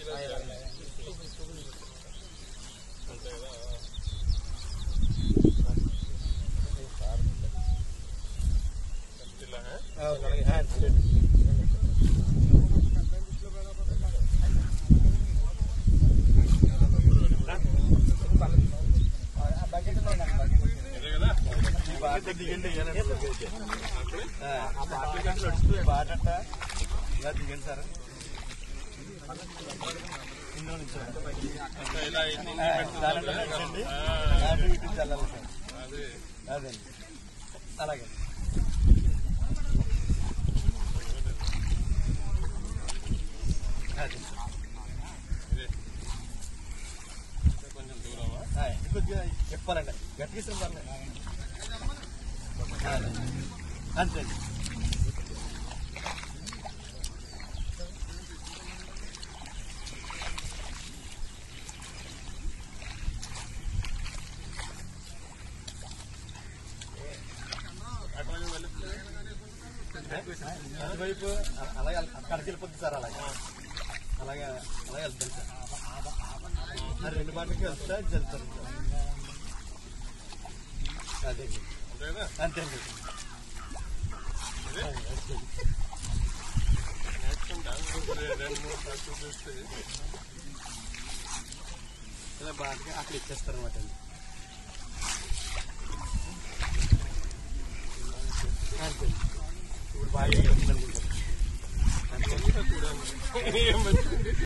అంతే కదా ఇలా, హే? ఇదే కదా దిగండి సార్ అదే ఇస్తాం పర్లేదు అదే. అంతే అటువైపు వెళితే అటువైపు అలాగే అక్కడికి వెళ్ళిపోద్ది సార్ అలాగే. అలాగే అలాగే వెళ్తాను సార్. ఆ రెండు బాటకి వెళ్తా వెళ్తాను సార్. అదే. అంతే అంతే అండి. మూడు ఇలా బాగా అక్కడ ఇచ్చేస్తారు అనమాట అండి. అంతే Ik heb het niet.